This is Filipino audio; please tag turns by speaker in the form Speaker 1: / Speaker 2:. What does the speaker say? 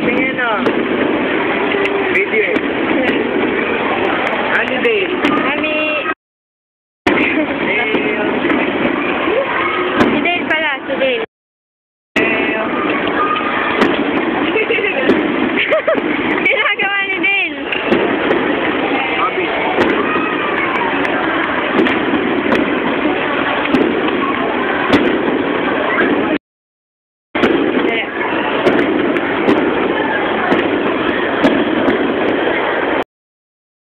Speaker 1: tingin na. Video eh. Ano din?